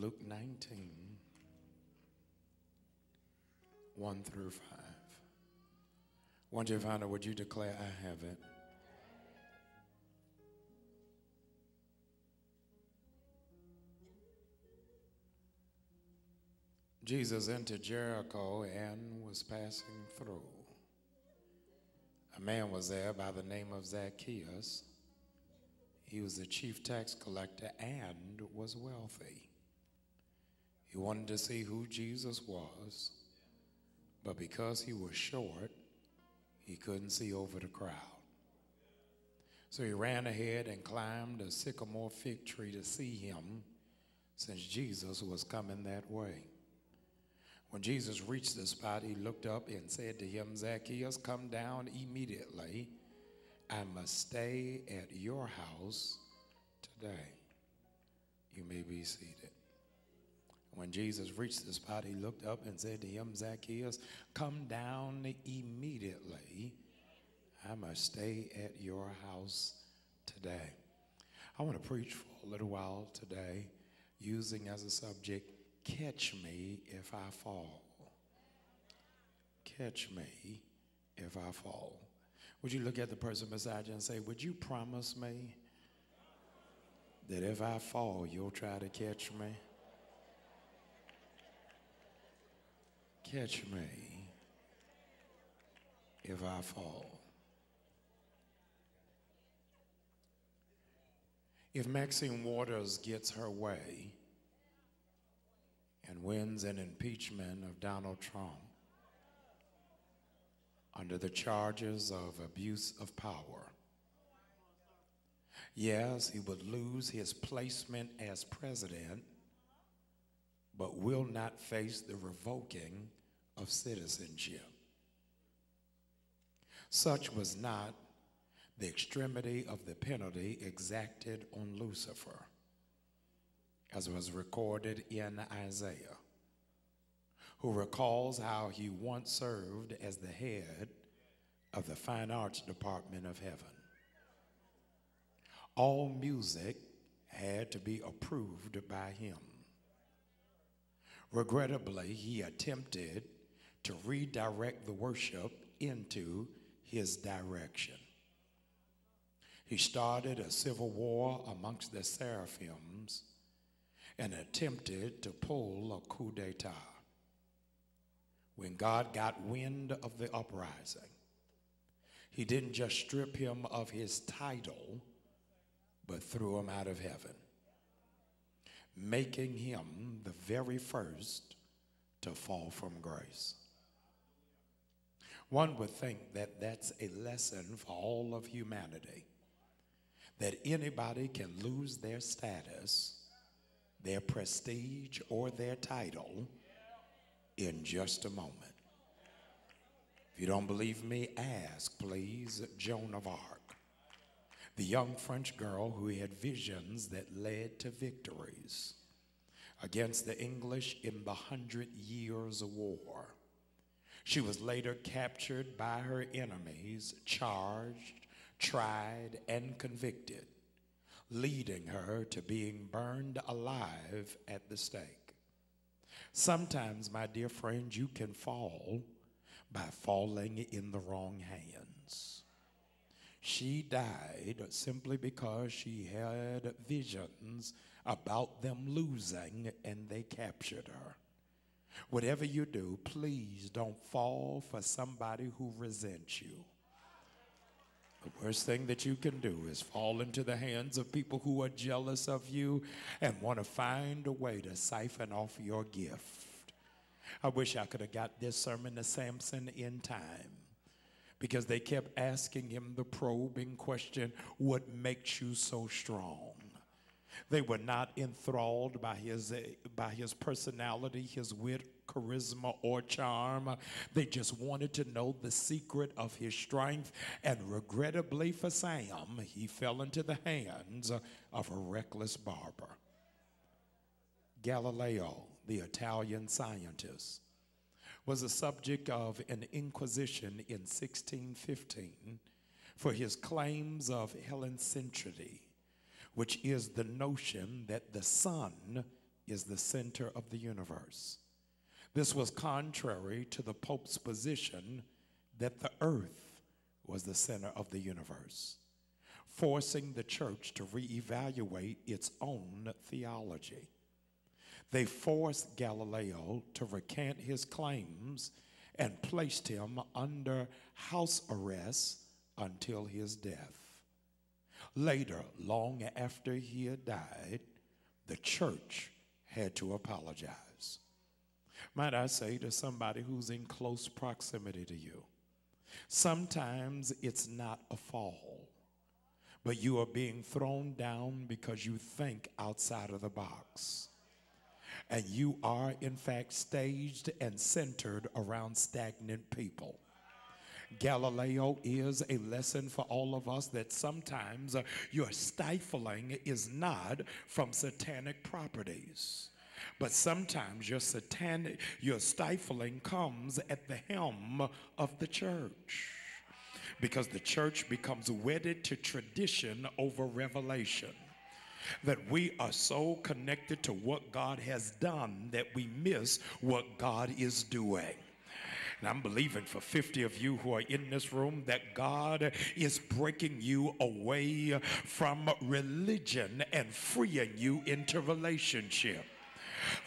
Luke 19, 1 through 5. Once you find it, would you declare, I have it? Jesus entered Jericho and was passing through. A man was there by the name of Zacchaeus. He was the chief tax collector and was wealthy. He wanted to see who Jesus was, but because he was short, he couldn't see over the crowd. So he ran ahead and climbed a sycamore fig tree to see him, since Jesus was coming that way. When Jesus reached the spot, he looked up and said to him, Zacchaeus, come down immediately. I must stay at your house today. You may be seated. When Jesus reached the spot, he looked up and said to him, Zacchaeus, come down immediately. I must stay at your house today. I want to preach for a little while today using as a subject Catch me if I fall. Catch me if I fall. Would you look at the person beside you and say, Would you promise me that if I fall, you'll try to catch me? Catch me if I fall. If Maxine Waters gets her way, and wins an impeachment of Donald Trump under the charges of abuse of power. Yes, he would lose his placement as president, but will not face the revoking of citizenship. Such was not the extremity of the penalty exacted on Lucifer as was recorded in Isaiah, who recalls how he once served as the head of the fine arts department of heaven. All music had to be approved by him. Regrettably, he attempted to redirect the worship into his direction. He started a civil war amongst the seraphims and attempted to pull a coup d'etat. When God got wind of the uprising, he didn't just strip him of his title, but threw him out of heaven, making him the very first to fall from grace. One would think that that's a lesson for all of humanity that anybody can lose their status their prestige, or their title in just a moment. If you don't believe me, ask, please, Joan of Arc, the young French girl who had visions that led to victories against the English in the Hundred Years' War. She was later captured by her enemies, charged, tried, and convicted leading her to being burned alive at the stake. Sometimes, my dear friends, you can fall by falling in the wrong hands. She died simply because she had visions about them losing and they captured her. Whatever you do, please don't fall for somebody who resents you. The worst thing that you can do is fall into the hands of people who are jealous of you and want to find a way to siphon off your gift. I wish I could have got this sermon to Samson in time because they kept asking him the probing question what makes you so strong? They were not enthralled by his, by his personality, his wit, charisma, or charm. They just wanted to know the secret of his strength. And regrettably for Sam, he fell into the hands of a reckless barber. Galileo, the Italian scientist, was the subject of an inquisition in 1615 for his claims of heliocentricity which is the notion that the sun is the center of the universe. This was contrary to the Pope's position that the earth was the center of the universe, forcing the church to reevaluate its own theology. They forced Galileo to recant his claims and placed him under house arrest until his death. Later, long after he had died, the church had to apologize. Might I say to somebody who's in close proximity to you, sometimes it's not a fall, but you are being thrown down because you think outside of the box. And you are, in fact, staged and centered around stagnant people. Galileo is a lesson for all of us that sometimes uh, your stifling is not from satanic properties. But sometimes your satanic, your stifling comes at the helm of the church. Because the church becomes wedded to tradition over revelation that we are so connected to what God has done that we miss what God is doing. And I'm believing for 50 of you who are in this room that God is breaking you away from religion and freeing you into relationship.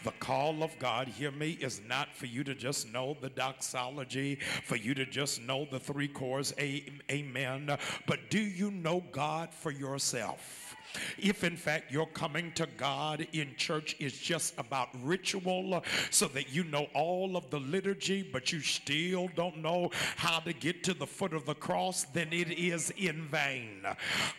The call of God, hear me, is not for you to just know the doxology, for you to just know the three chords, amen, but do you know God for yourself? If in fact your coming to God in church is just about ritual, uh, so that you know all of the liturgy, but you still don't know how to get to the foot of the cross, then it is in vain.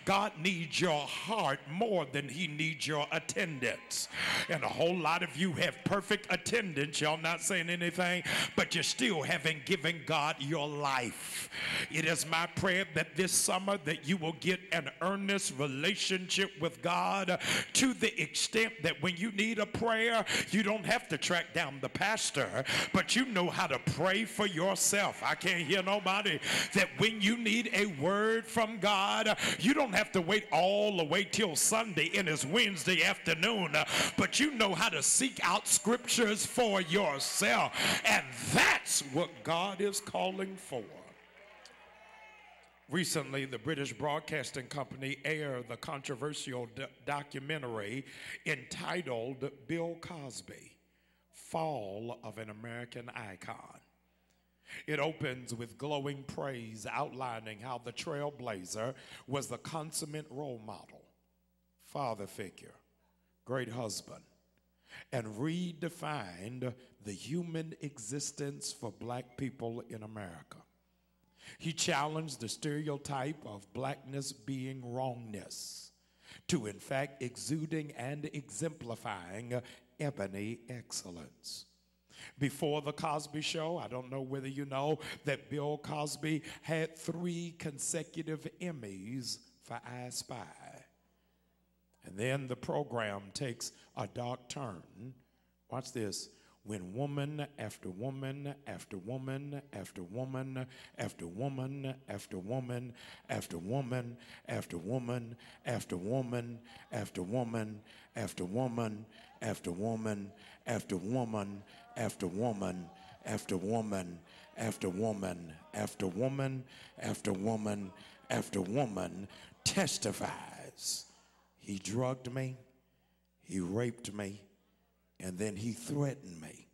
God needs your heart more than he needs your attendance. And a whole lot of you have perfect attendance, y'all not saying anything, but you still haven't given God your life. It is my prayer that this summer that you will get an earnest relationship with God to the extent that when you need a prayer, you don't have to track down the pastor, but you know how to pray for yourself. I can't hear nobody that when you need a word from God, you don't have to wait all the way till Sunday and it's Wednesday afternoon, but you know how to seek out scriptures for yourself. And that's what God is calling for. Recently, the British Broadcasting Company aired the controversial documentary entitled Bill Cosby Fall of an American Icon. It opens with glowing praise outlining how the trailblazer was the consummate role model, father figure, great husband, and redefined the human existence for black people in America. He challenged the stereotype of blackness being wrongness to, in fact, exuding and exemplifying ebony excellence. Before the Cosby Show, I don't know whether you know that Bill Cosby had three consecutive Emmys for I Spy. And then the program takes a dark turn. Watch this when woman after woman after woman after woman after woman after woman after woman after woman after woman after woman after woman after woman after woman after woman after woman after woman after woman after woman after woman testifies he drugged me he raped me and then he threatened me.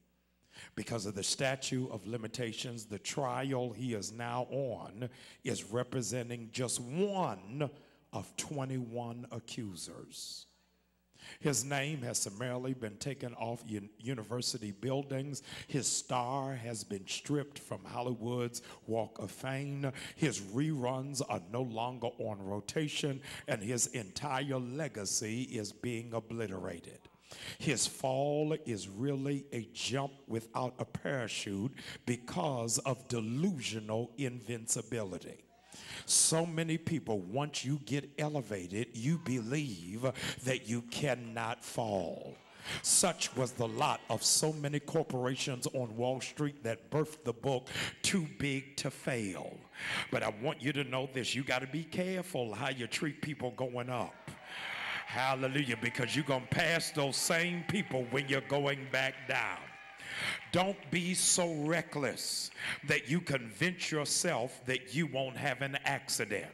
Because of the statute of limitations, the trial he is now on is representing just one of 21 accusers. His name has summarily been taken off un- university buildings. His star has been stripped from Hollywood's Walk of Fame. His reruns are no longer on rotation, and his entire legacy is being obliterated. His fall is really a jump without a parachute because of delusional invincibility. So many people, once you get elevated, you believe that you cannot fall. Such was the lot of so many corporations on Wall Street that birthed the book Too Big to Fail. But I want you to know this you got to be careful how you treat people going up Hallelujah. Because you're going to pass those same people when you're going back down. Don't be so reckless that you convince yourself that you won't have an accident.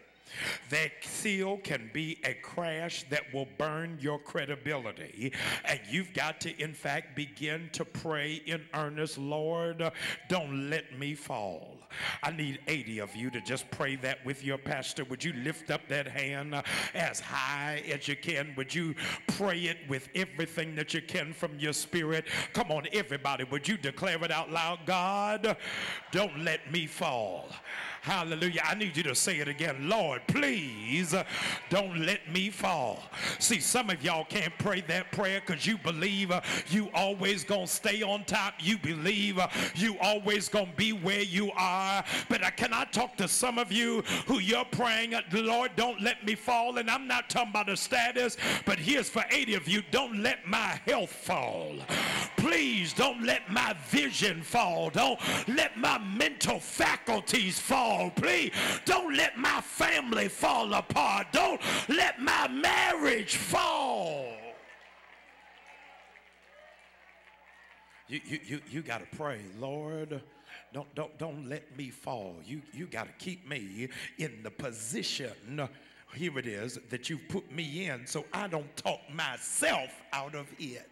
That still can be a crash that will burn your credibility. And you've got to, in fact, begin to pray in earnest Lord, don't let me fall. I need 80 of you to just pray that with your pastor. Would you lift up that hand as high as you can? Would you pray it with everything that you can from your spirit? Come on, everybody, would you declare it out loud? God, don't let me fall. Hallelujah. I need you to say it again. Lord, please don't let me fall. See, some of y'all can't pray that prayer because you believe uh, you always gonna stay on top. You believe uh, you always gonna be where you are. But I talk to some of you who you're praying, uh, Lord, don't let me fall. And I'm not talking about the status, but here's for 80 of you, don't let my health fall. Please don't let my vision fall. Don't let my mental faculties fall. Please don't let my family fall apart. Don't let my marriage fall. You, you, you, you got to pray, Lord. Don't, don't, don't let me fall. You, you got to keep me in the position here it is that you've put me in so I don't talk myself out of it.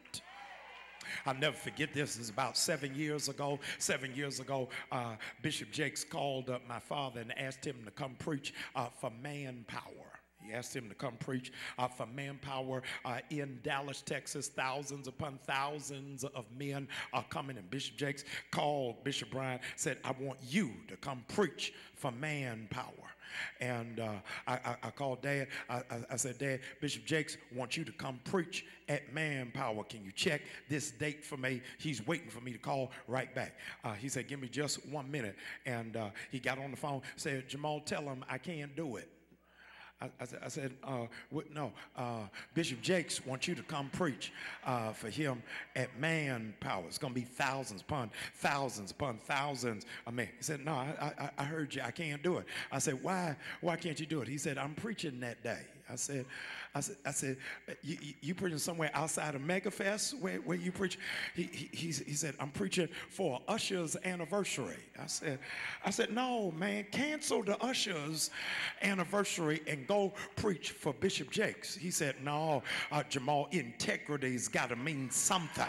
I'll never forget this. It was about seven years ago. Seven years ago, uh, Bishop Jakes called up my father and asked him to come preach uh, for manpower. He asked him to come preach uh, for manpower uh, in Dallas, Texas. Thousands upon thousands of men are coming. And Bishop Jakes called Bishop Bryant, said, I want you to come preach for manpower. And uh, I, I, I, called Dad. I, I, said, Dad, Bishop Jakes wants you to come preach at Manpower. Can you check this date for me? He's waiting for me to call right back. Uh, he said, Give me just one minute. And uh, he got on the phone, said, Jamal, tell him I can't do it. I, I, said, uh, no, uh, Bishop Jakes wants you to come preach uh, for him at Manpower. It's going to be thousands upon thousands upon thousands of men. He said, no, I, I, I heard you. I can't do it. I said, why, why can't you do it? He said, I'm preaching that day. I said, I said, I said you, you preaching somewhere outside of MegaFest where, where you preach? He, he, he, said, I'm preaching for Usher's anniversary. I said, I said, no, man, cancel the Usher's anniversary and go preach for Bishop Jakes. He said, no, uh, Jamal, integrity's got to mean something.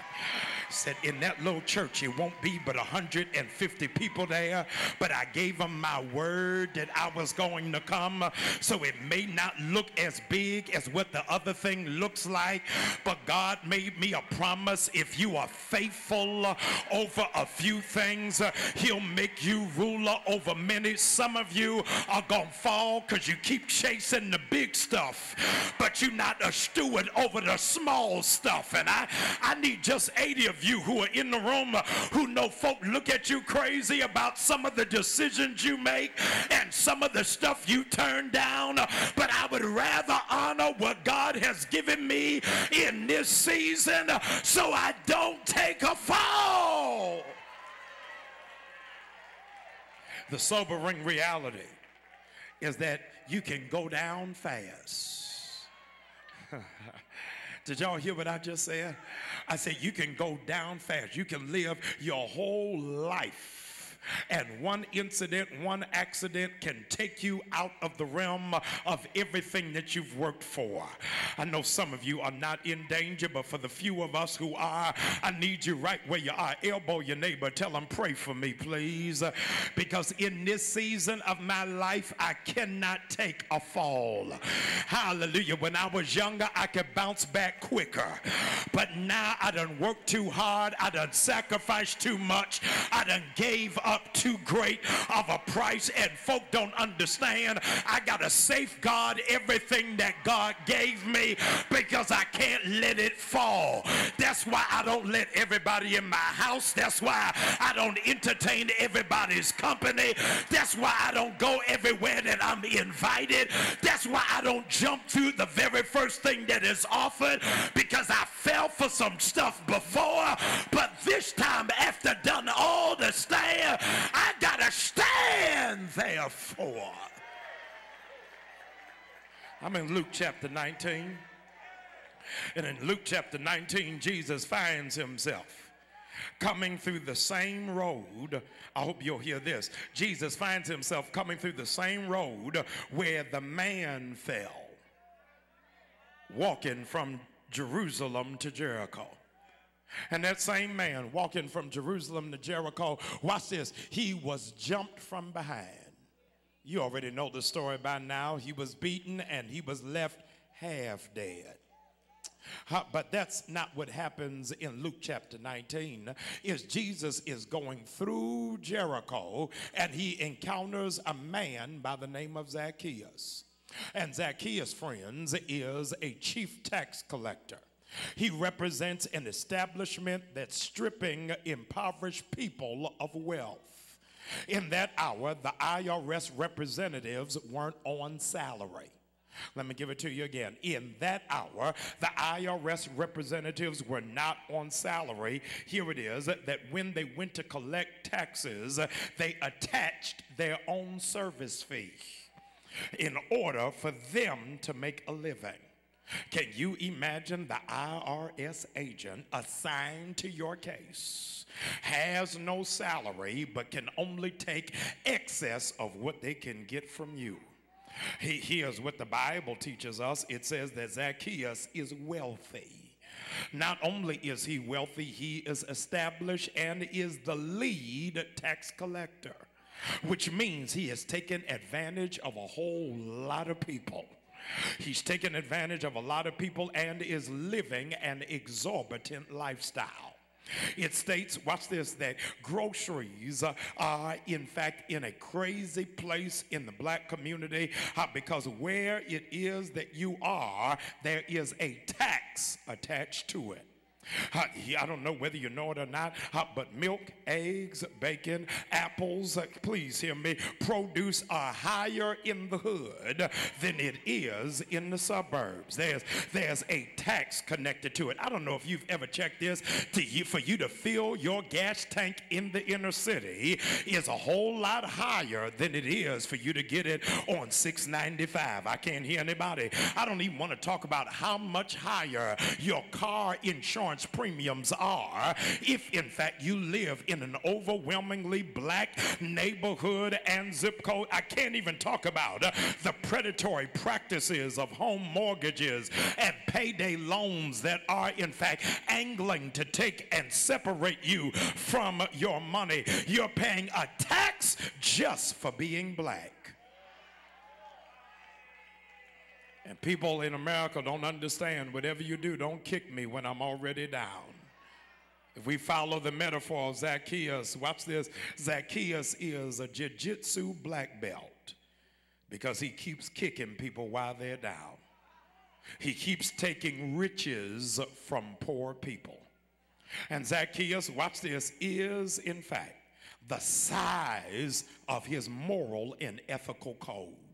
He said, in that little church, it won't be but 150 people there, but I gave them my word that I was going to come, so it may not look as big as what the other thing looks like, but God made me a promise. If you are faithful over a few things, He'll make you ruler over many. Some of you are going to fall because you keep chasing the big stuff, but you're not a steward over the small stuff. And I, I need just 80 of you who are in the room who know folk look at you crazy about some of the decisions you make and some of the stuff you turn down, but I would rather honor what God has given me in this season so I don't take a fall. The sobering reality is that you can go down fast. Did y'all hear what I just said? I said, you can go down fast. You can live your whole life and one incident, one accident can take you out of the realm of everything that you've worked for. I know some of you are not in danger, but for the few of us who are, I need you right where you are. Elbow your neighbor, tell them, pray for me, please. Because in this season of my life, I cannot take a fall. Hallelujah. When I was younger, I could bounce back quicker. But now I done worked too hard. I done sacrificed too much. I done gave up up too great of a price and folk don't understand. I got to safeguard everything that God gave me because I can't let it fall. That's why I don't let everybody in my house. That's why I don't entertain everybody's company. That's why I don't go everywhere that I'm invited. That's why I don't jump through the very first thing that is offered because I fell for some stuff before. But this time, after done all the stand, I got to stand therefore. I'm in Luke chapter 19. And in Luke chapter 19, Jesus finds himself coming through the same road. I hope you'll hear this. Jesus finds himself coming through the same road where the man fell, walking from Jerusalem to Jericho. And that same man walking from Jerusalem to Jericho, watch this, he was jumped from behind. You already know the story by now. He was beaten and he was left half dead. But that's not what happens in Luke chapter 19. Is Jesus is going through Jericho and he encounters a man by the name of Zacchaeus. And Zacchaeus, friends, is a chief tax collector. He represents an establishment that's stripping impoverished people of wealth. In that hour, the IRS representatives weren't on salary. Let me give it to you again. In that hour, the IRS representatives were not on salary. Here it is that when they went to collect taxes, they attached their own service fee in order for them to make a living. Can you imagine the IRS agent assigned to your case has no salary but can only take excess of what they can get from you? He hears what the Bible teaches us. It says that Zacchaeus is wealthy. Not only is he wealthy, he is established and is the lead tax collector, which means he has taken advantage of a whole lot of people. He's taken advantage of a lot of people and is living an exorbitant lifestyle. It states, watch this, that groceries uh, are in fact in a crazy place in the black community uh, because where it is that you are, there is a tax attached to it. I don't know whether you know it or not, but milk, eggs, bacon, apples, uh, please hear me, produce are higher in the hood than it is in the suburbs. There's, there's a tax connected to it. I don't know if you've ever checked this. To you, for you to fill your gas tank in the inner city is a whole lot higher than it is for you to get it on 695. I can't hear anybody. I don't even want to talk about how much higher your car insurance insurance premiums are if, in fact, you live in an overwhelmingly black neighborhood and zip code. I can't even talk about the predatory practices of home mortgages and payday loans that are, in fact, angling to take and separate you from your money. You're paying a tax just for being black. And people in America don't understand whatever you do, don't kick me when I'm already down. If we follow the metaphor of Zacchaeus, watch this Zacchaeus is a jiu jitsu black belt because he keeps kicking people while they're down. He keeps taking riches from poor people. And Zacchaeus, watch this, is in fact the size of his moral and ethical code.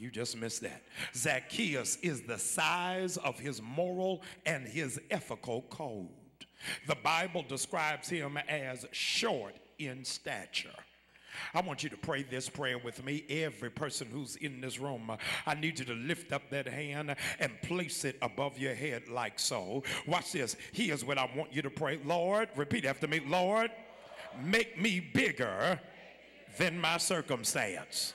You just missed that. Zacchaeus is the size of his moral and his ethical code. The Bible describes him as short in stature. I want you to pray this prayer with me. Every person who's in this room, I need you to lift up that hand and place it above your head like so. Watch this. Here's what I want you to pray. Lord, repeat after me. Lord, make me bigger than my circumstance.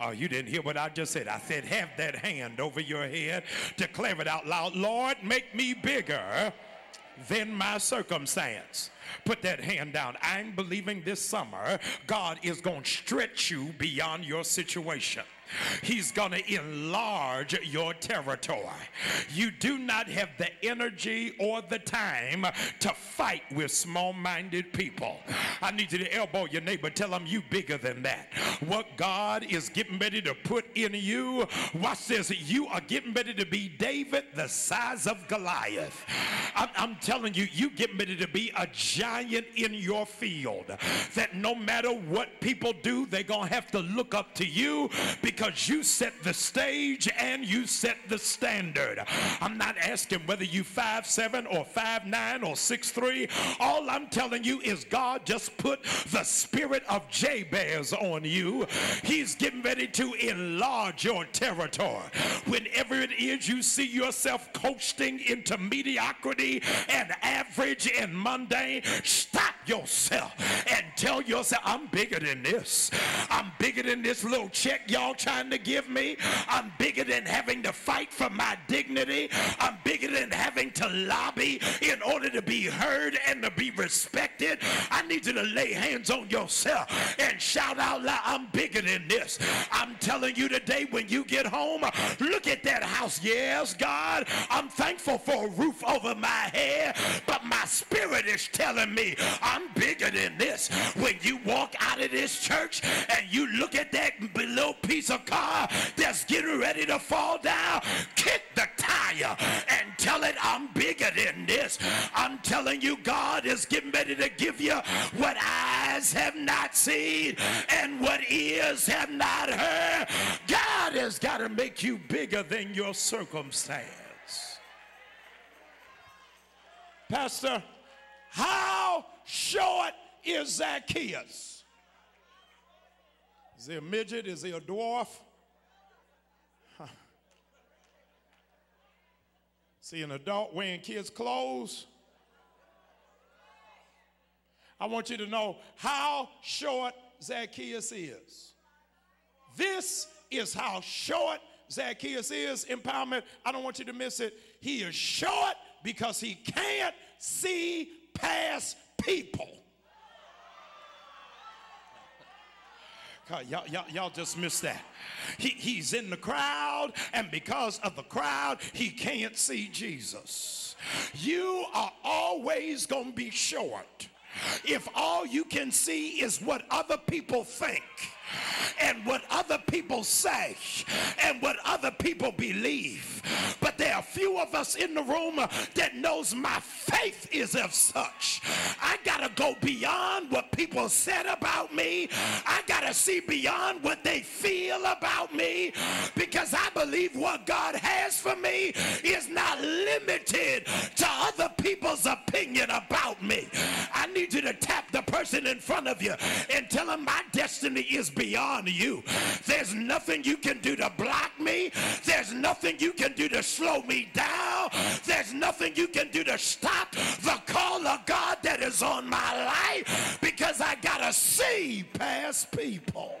Oh, you didn't hear what I just said. I said, have that hand over your head. Declare it out loud. Lord, make me bigger than my circumstance. Put that hand down. I'm believing this summer God is going to stretch you beyond your situation. He's going to enlarge your territory. You do not have the energy or the time to fight with small minded people. I need you to elbow your neighbor, tell them you bigger than that. What God is getting ready to put in you, watch this, you are getting ready to be David the size of Goliath. I'm, I'm telling you, you getting ready to be a giant in your field that no matter what people do, they're going to have to look up to you because because you set the stage and you set the standard. I'm not asking whether you five seven or five nine or six three. All I'm telling you is God just put the spirit of Jabez on you. He's getting ready to enlarge your territory. Whenever it is you see yourself coasting into mediocrity and average and mundane, stop yourself and tell yourself, I'm bigger than this. I'm bigger than this little check y'all trying to give me. I'm bigger than having to fight for my dignity. I'm bigger than having to lobby in order to be heard and to be respected. I need you to lay hands on yourself and shout out loud, I'm bigger than this. I'm telling you today, when you get home, look at that house. Yes, God, I'm thankful for a roof over my head, but my spirit is telling me I'm bigger than this. When you walk out of this church and you look at that little piece of car that's getting ready to fall down, kick the tire and tell it I'm bigger than this. I'm telling you, God is getting ready to give you what eyes have not seen and what ears have not heard. God has got to make you bigger than your circumstance. Pastor, how short is Zacchaeus? Is he a midget? Is he a dwarf? Is an adult wearing kids' clothes? I want you to know how short Zacchaeus is. This is how short Zacchaeus is. Empowerment, I don't want you to miss it. He is short because he can't see past people. Y'all, y'all, y'all just missed that. He, he's in the crowd, and because of the crowd, he can't see Jesus. You are always going to be short if all you can see is what other people think and what other people say and what other people believe. But few of us in the room that knows my faith is of such. I got to go beyond what people said about me. I got to see beyond what they feel about me because I believe what God has for me is not limited to other people's opinion about me. I need you to tap the person in front of you and tell them my destiny is beyond you. There's nothing you can do to block me. There's nothing you can do to slow me down. There's nothing you can do to stop the call of God that is on my life because I got to see past people.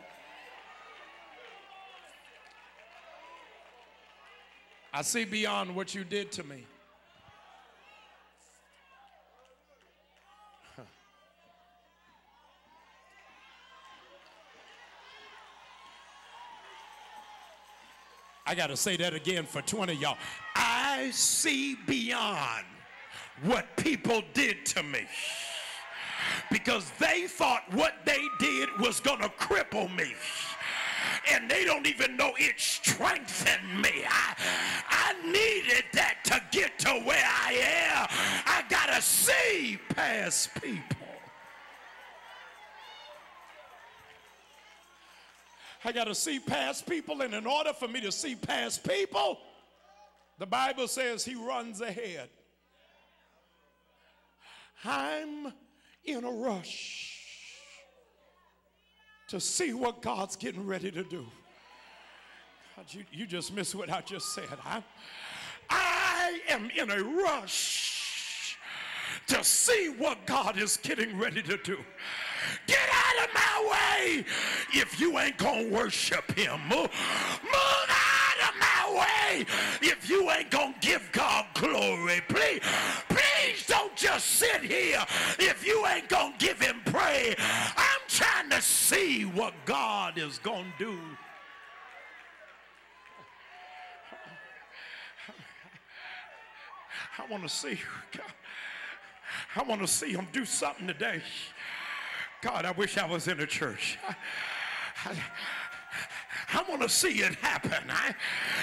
I see beyond what you did to me. I got to say that again for 20 y'all. I see beyond what people did to me because they thought what they did was going to cripple me and they don't even know it strengthened me. I, I needed that to get to where I am. I got to see past people. I got to see past people, and in order for me to see past people, the Bible says he runs ahead. I'm in a rush to see what God's getting ready to do. God, you, you just missed what I just said. I, I am in a rush to see what God is getting ready to do. Get out of my way if you ain't gonna worship him. Move, move out of my way if you ain't gonna give God glory. Please, please don't just sit here if you ain't gonna give him praise. I'm trying to see what God is gonna do. I want to see. I want to see him do something today. God, I wish I was in a church. I, want to see it happen. I,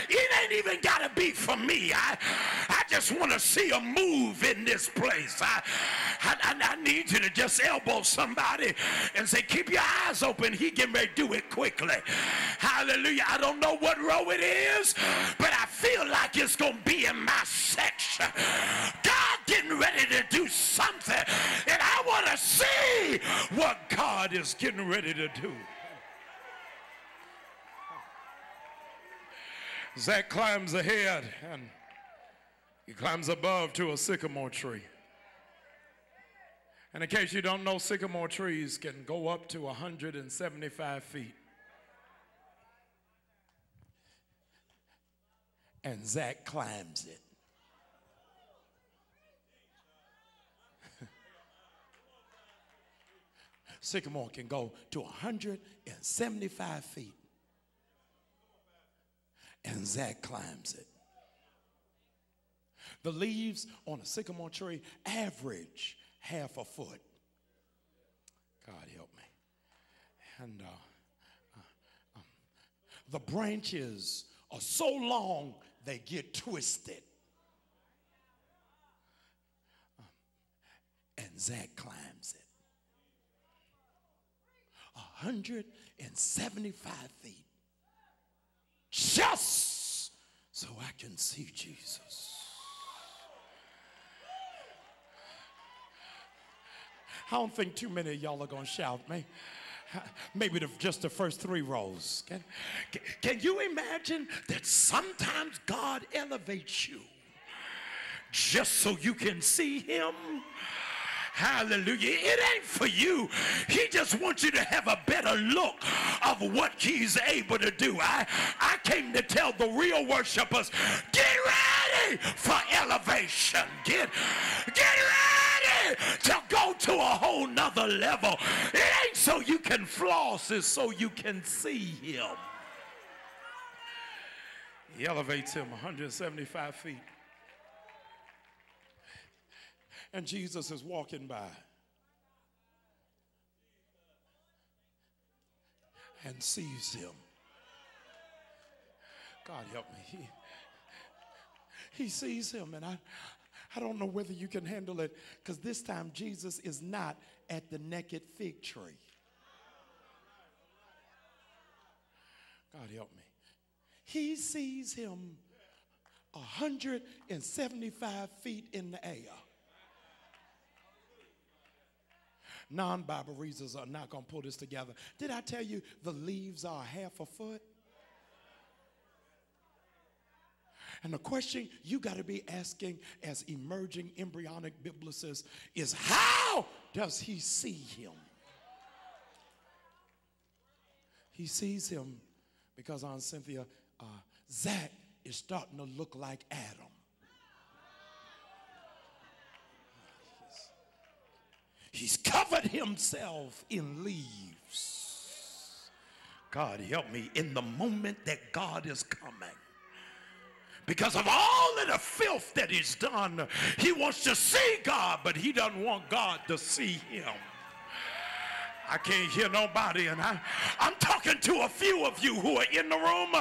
it ain't even got to be for me. I, I just want to see a move in this place. I, I, I need you to just elbow somebody and say, keep your eyes open. He can do it quickly. Hallelujah. I don't know what row it is, but I feel like it's going to be in my section. God getting ready to do something, and I want to see what God is getting ready to do. Zach climbs ahead and he climbs above to a sycamore tree. And in case you don't know, sycamore trees can go up to 175 feet. And Zach climbs it. Sycamore can go to 175 feet. And Zach climbs it. The leaves on a sycamore tree average half a foot. God help me. And uh, uh, um, the branches are so long they get twisted. Um, and Zach climbs it. 175 feet. Just so I can see Jesus. I don't think too many of y'all are going to shout me. Maybe the, just the first three rows. Can, can you imagine that sometimes God elevates you just so you can see him? Hallelujah. It ain't for you. He just wants you to have a better look of what he's able to do. I, I came to tell the real worshipers, get ready for elevation. Get, get ready to go to a whole nother level. It ain't so you can floss, it's so you can see him. He elevates him 175 feet. And Jesus is walking by. And sees him. God help me. He, he sees him, and I, I don't know whether you can handle it because this time Jesus is not at the naked fig tree. God help me. He sees him 175 feet in the air. Non Bible readers are not going to pull this together. Did I tell you the leaves are half a foot? And the question you got to be asking as emerging embryonic biblicists is how does he see him? He sees him because Aunt Cynthia, uh, Zach is starting to look like Adam. He's covered himself in leaves. God help me in the moment that God is coming because of all of the filth that he's done. He wants to see God, but he doesn't want God to see him. I can't hear nobody, and I, I'm talking to a few of you who are in the room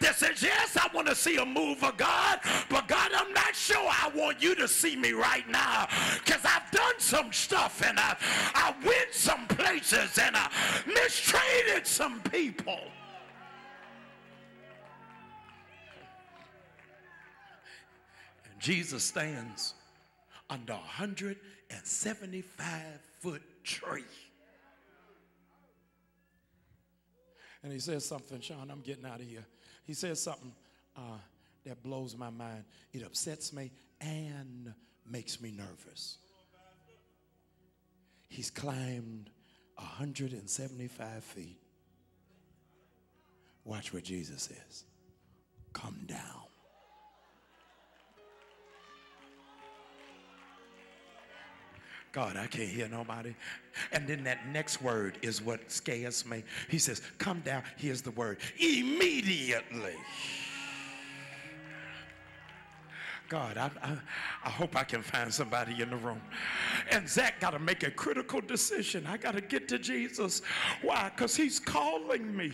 that says, yes, I want to see a move of God, but God, I'm not sure I want you to see me right now because I've done some stuff and I, I went some places and I mistreated some people. And Jesus stands under a 175 foot tree. And he says something, Sean, I'm getting out of here. He says something uh, that blows my mind. It upsets me and makes me nervous. He's climbed 175 feet. Watch where Jesus is. Come down. God, I can't hear nobody. And then that next word is what scares me. He says, Come down. Here's the word immediately. God, I, I, I, hope I can find somebody in the room. And Zach got to make a critical decision. I got to get to Jesus. Why? Because he's calling me.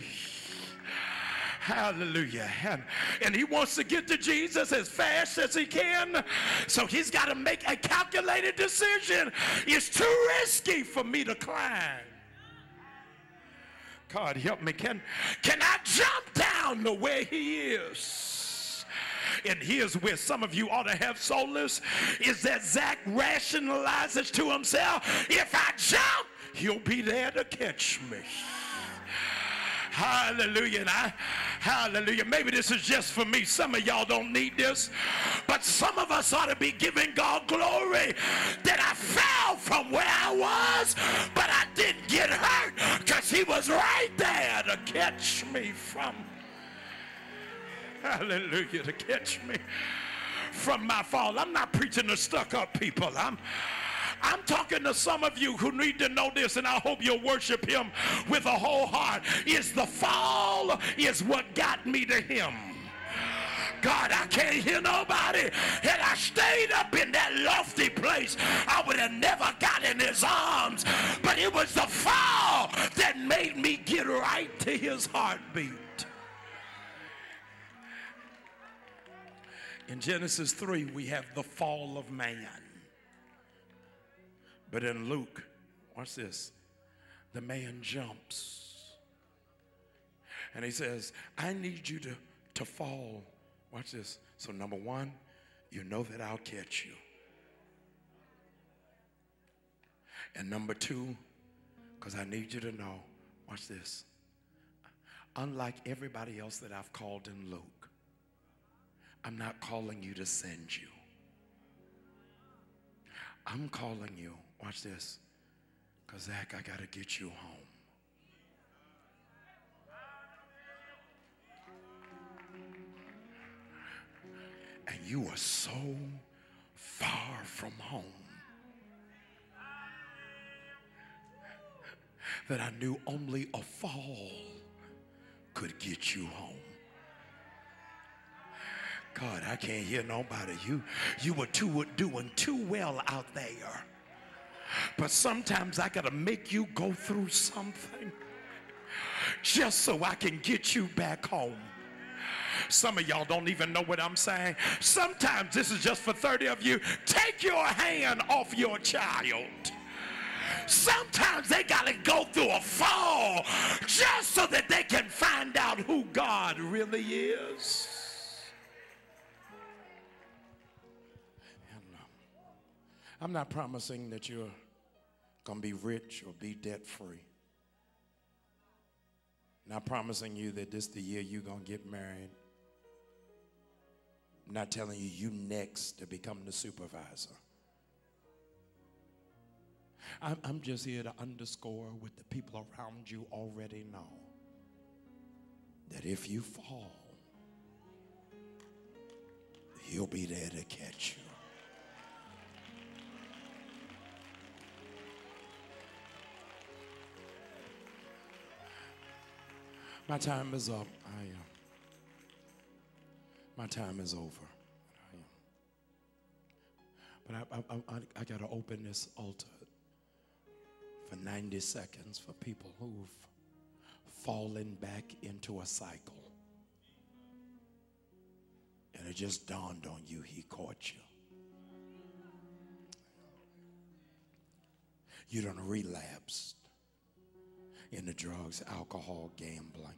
Hallelujah. And, and he wants to get to Jesus as fast as he can. So he's got to make a calculated decision. It's too risky for me to climb. God help me. Can, can I jump down the way he is? And here's where some of you ought to have solace is that Zach rationalizes to himself, if I jump, he'll be there to catch me. Hallelujah. And I, hallelujah. Maybe this is just for me. Some of y'all don't need this. But some of us ought to be giving God glory that I fell from where I was, but I didn't get hurt because he was right there to catch me from. Hallelujah. To catch me from my fall. I'm not preaching to stuck up people. I'm I'm talking to some of you who need to know this, and I hope you'll worship him with a whole heart. Is the fall is what got me to him. God, I can't hear nobody. Had I stayed up in that lofty place, I would have never got in his arms. But it was the fall that made me get right to his heartbeat. In Genesis 3, we have the fall of man. But in Luke, watch this, the man jumps. And he says, I need you to, to fall. Watch this. So, number one, you know that I'll catch you. And number two, because I need you to know, watch this. Unlike everybody else that I've called in Luke, I'm not calling you to send you. I'm calling you Watch this. Because, Zach, I got to get you home. And you are so far from home that I knew only a fall could get you home. God, I can't hear nobody. You, you were too, doing too well out there. But sometimes I got to make you go through something just so I can get you back home. Some of y'all don't even know what I'm saying. Sometimes this is just for 30 of you. Take your hand off your child. Sometimes they got to go through a fall just so that they can find out who God really is. I'm not promising that you're going to be rich or be debt free. Not promising you that this the year you're going to get married. I'm not telling you you next to become the supervisor. I'm, I'm just here to underscore what the people around you already know that if you fall, he'll be there to catch you. My time is up. I am. My time is over. I am. But I, I, I, I got to open this altar for 90 seconds for people who've fallen back into a cycle. And it just dawned on you, he caught you. You done relapsed in the drugs, alcohol, gambling.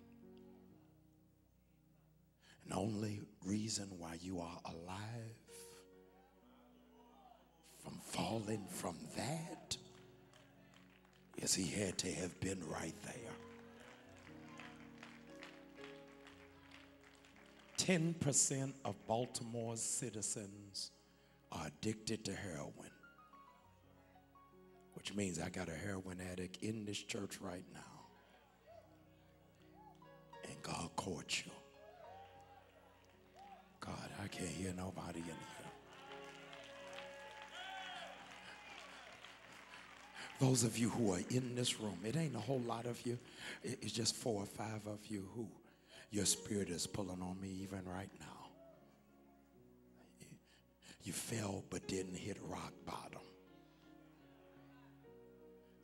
And the only reason why you are alive from falling from that is he had to have been right there. 10% of Baltimore's citizens are addicted to heroin which means I got a heroin addict in this church right now. And God caught you. God, I can't hear nobody in here. Those of you who are in this room, it ain't a whole lot of you. It's just four or five of you who your spirit is pulling on me even right now. You fell but didn't hit rock bottom.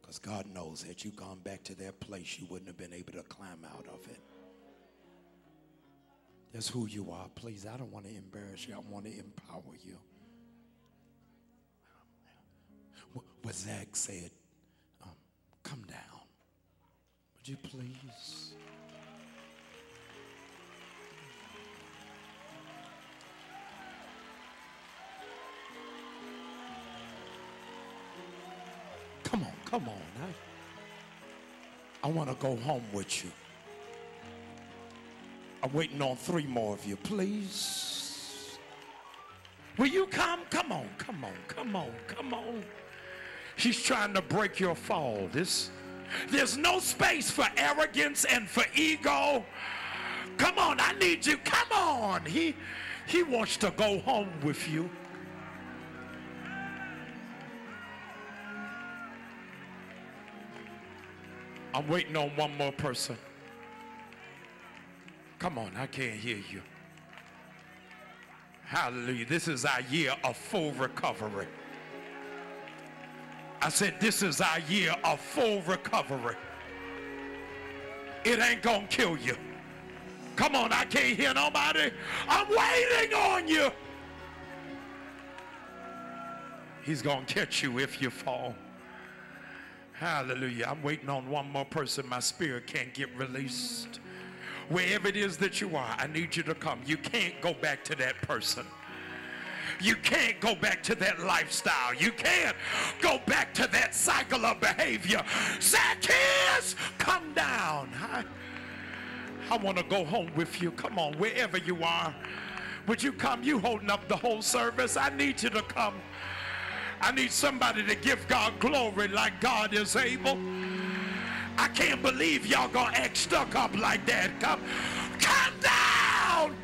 Because God knows had you gone back to that place, you wouldn't have been able to climb out of it. That's who you are. Please, I don't want to embarrass you. I want to empower you. What Zach said, um, come down. Would you please? Come on. I, I want to go home with you. I'm waiting on three more of you, please. Will you come? Come on, come on, come on, come on. She's trying to break your fall. This, there's no space for arrogance and for ego. Come on, I need you. Come on. He, he wants to go home with you. I'm waiting on one more person. Come on, I can't hear you. Hallelujah. This is our year of full recovery. I said, this is our year of full recovery. It ain't gonna kill you. Come on, I can't hear nobody. I'm waiting on you. He's gonna catch you if you fall. Hallelujah. I'm waiting on one more person. My spirit can't get released. Wherever it is that you are, I need you to come. You can't go back to that person. You can't go back to that lifestyle. You can't go back to that cycle of behavior. Zacchaeus, come down. I, I want to go home with you. Come on, wherever you are. Would you come? You holding up the whole service. I need you to come. I need somebody to give God glory like God is able. I can't believe y'all gonna act stuck up like that. Come, come down.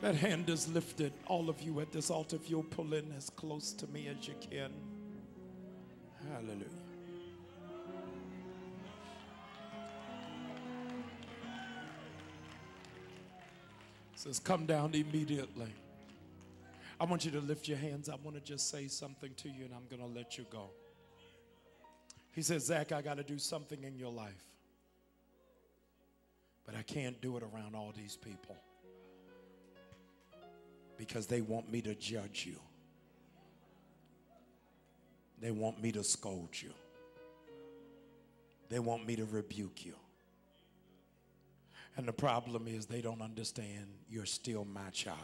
That hand is lifted. All of you at this altar, if you'll pull in as close to me as you can. Hallelujah. Says, Come down immediately. I want you to lift your hands. I want to just say something to you, and I'm going to let you go. He says, Zach, I got to do something in your life. But I can't do it around all these people because they want me to judge you, they want me to scold you, they want me to rebuke you. And the problem is, they don't understand you're still my child.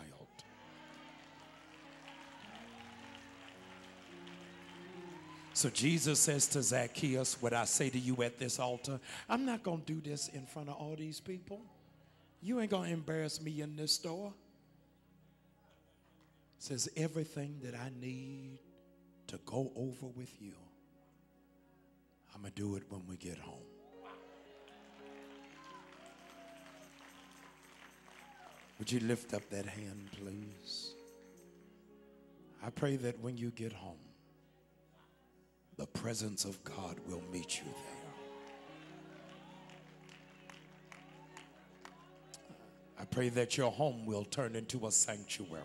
So Jesus says to Zacchaeus, What I say to you at this altar, I'm not going to do this in front of all these people. You ain't going to embarrass me in this store. Says, Everything that I need to go over with you, I'm going to do it when we get home. Would you lift up that hand, please? I pray that when you get home, the presence of God will meet you there. I pray that your home will turn into a sanctuary.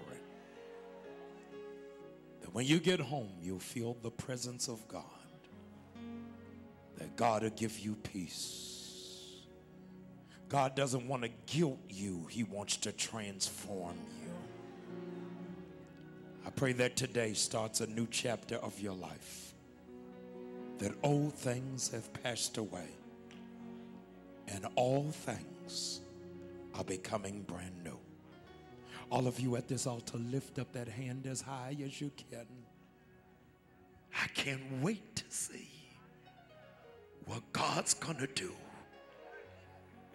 That when you get home, you'll feel the presence of God. That God will give you peace. God doesn't want to guilt you, He wants to transform you. I pray that today starts a new chapter of your life that old things have passed away and all things are becoming brand new. All of you at this altar, lift up that hand as high as you can. I can't wait to see what God's going to do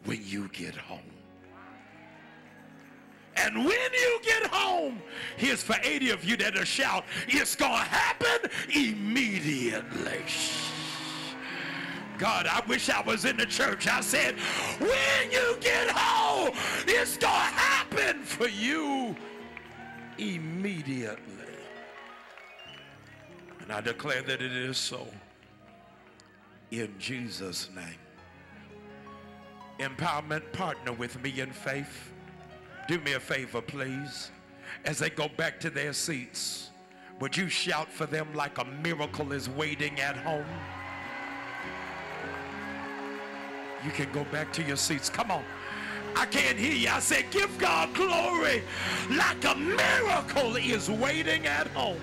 when you get home. And when you get home, here's for 80 of you that are shout, it's going to happen immediately. God, I wish I was in the church. I said, when you get home, it's going to happen for you immediately. And I declare that it is so. In Jesus' name. Empowerment, partner with me in faith do me a favor, please. As they go back to their seats, Would you shout for them like a miracle is waiting at home? You can go back to your seats. Come on. I can't hear you. I said, give God glory like a miracle is waiting at home.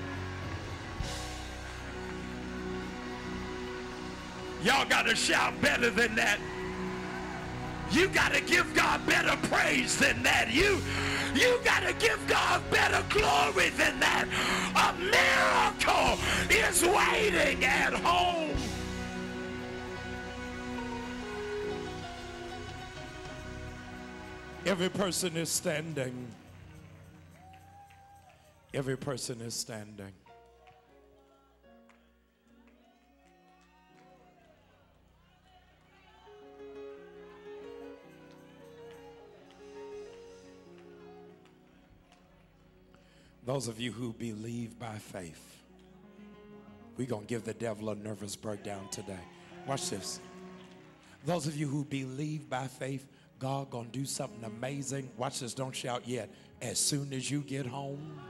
Y'all got to shout better than that. You got to give God better praise than that. You, you got to give God better glory than that. A miracle is waiting at home. Every person is standing. Every person is standing. Those of you who believe by faith, we're going to give the devil a nervous breakdown today. Watch this. Those of you who believe by faith, God going to do something amazing. Watch this, don't shout yet. As soon as you get home.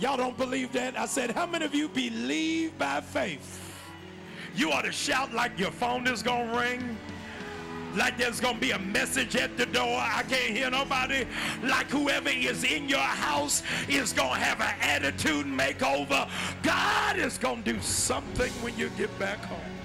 Y'all don't believe that? I said, how many of you believe by faith? You ought to shout like your phone is going to ring like there's going to be a message at the door. I can't hear nobody. Like whoever is in your house is going to have an attitude makeover. God is going to do something when you get back home.